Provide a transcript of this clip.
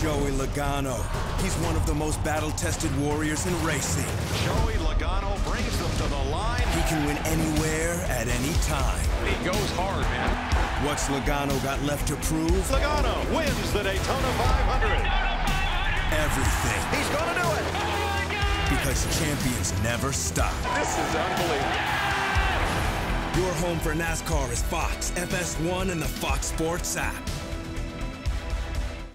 Joey Logano. He's one of the most battle-tested warriors in racing. Joey Logano brings them to the line. He can win anywhere at any time. He goes hard, man. What's Logano got left to prove? Logano wins the Daytona 500. Everything. He's going to do it. Oh Because champions never stop. This is unbelievable. Your home for NASCAR is Fox, FS1, and the Fox Sports app.